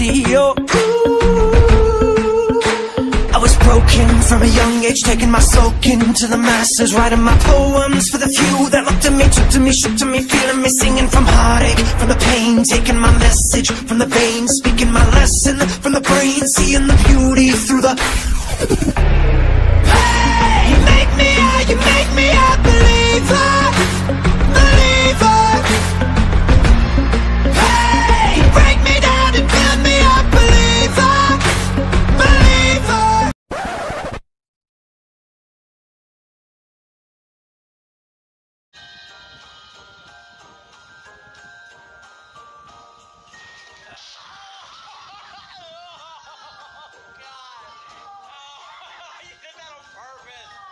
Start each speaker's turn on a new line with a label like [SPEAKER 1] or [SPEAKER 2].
[SPEAKER 1] ooh. I was broken from a young age, taking my soak into the masses, writing my poems for the few that looked at me, took to me, shook to me, feeling me, singing from heartache, from the pain, taking my message from the veins, speaking my lesson from the brain, seeing the beauty through the Irvin.